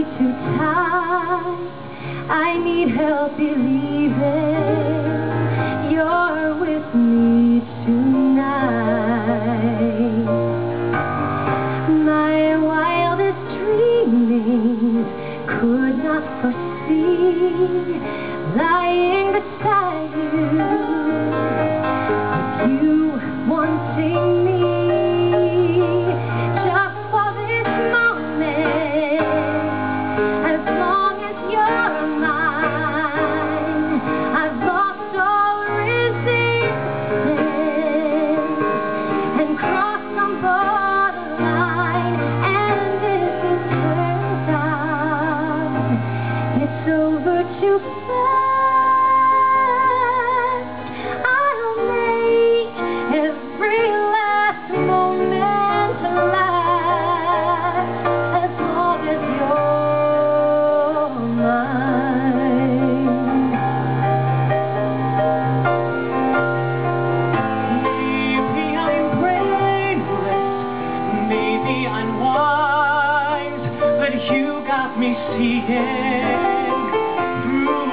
way too tight. I need help believing you're with me tonight. My wildest dreamings could not foresee lying beside you. You wanting it's over too I'll make every last moment last as long as you're mine. Maybe I'm brainless, maybe unwise, but you got me seeing Mm-hmm.